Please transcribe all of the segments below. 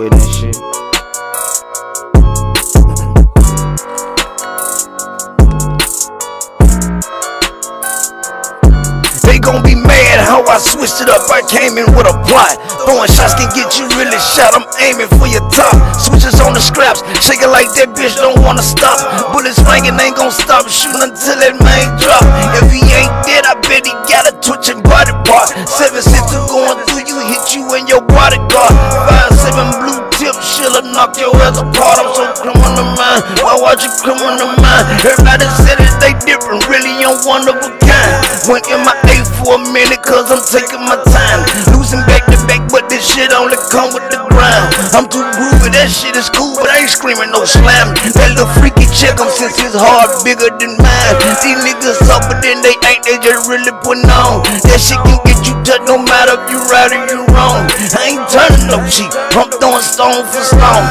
witness shit. They gon' be mad how I switched it up. I came in with a plot. Throwing shots can get you really shot. I'm aiming for your top. Switches on the scraps. Shake it like that bitch don't wanna stop. Bullets ringing ain't gon' stop shooting until that main drop. If he ain't dead, Why watch you criminal mind? Everybody said that they different, really I'm one of a kind. Went in my A for a minute, cause I'm taking my time. Losing back to back, but this shit only come with the I'm too groovy, that shit is cool, but I ain't screaming no slam. That little freaky check him since his heart bigger than mine. These niggas up, but then they ain't, they just really putting on. That shit can get you touched no matter if you right or you wrong. I ain't turning no cheap, I'm throwing stone for stone.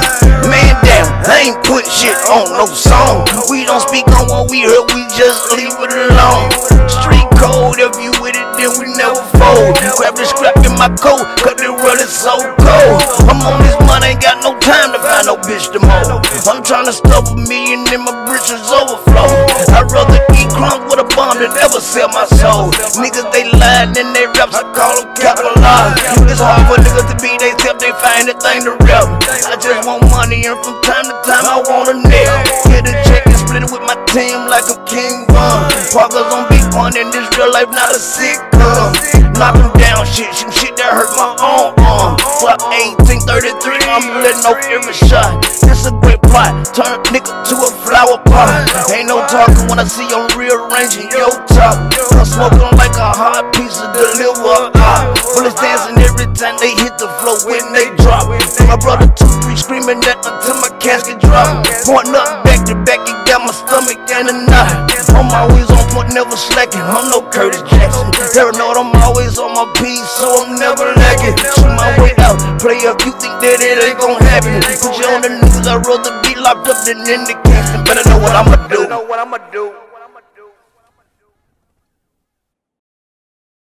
Man damn, I ain't put shit on no song. We don't speak on what we heard, we just leave it alone. Street code, if you with it, then we never fold. Grab the scrap in my coat, ain't got no time to find no bitch to mold. I'm trying to stuff a million in my britches overflow. I'd rather eat crumbs with a bomb than ever sell my soul. Niggas, they lying in their raps, I call them capitalized. It's hard for niggas to be they self, they find a thing to rap. I just want money, and from time to time, I want a nail. Get a check and split it with my team like a king bun. Parkers on big one, in this real life, not a sitcom. Knock 'em down, shit, some shit that hurt my. Fuck 1833, I'm letting off every shot. This a great plot, turn nigga to a flower pot. Ain't no talking when I see you rearranging your top. I'm smoking like a hot piece of deliver. Bullets dancing every time they hit the floor when they drop. My brother two three screaming that until my casket drop. Pointing up back to back, it got my stomach in a knot. I'm always on point, never slacking. I'm no Curtis. Paranoid, I'm always on my piece, so I'm never lacking. Shoot my way out, play up. You think that it ain't gon' happen? Put you on the news, I'd rather be locked up than in the casting. Better know what I'ma do. Know what I'ma do.